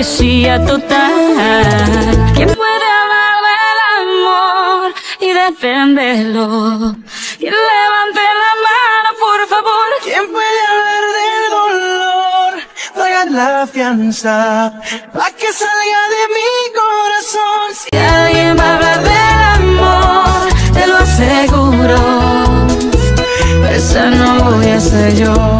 hipocresía total. ¿Quién puede amarme el amor y defenderlo? ¿Quién levante la mano, por favor? ¿Quién puede hablar del dolor? Pagar la fianza, para que salga de mi corazón. Si alguien va a hablar del amor, te lo aseguro. Esa no voy a ser yo.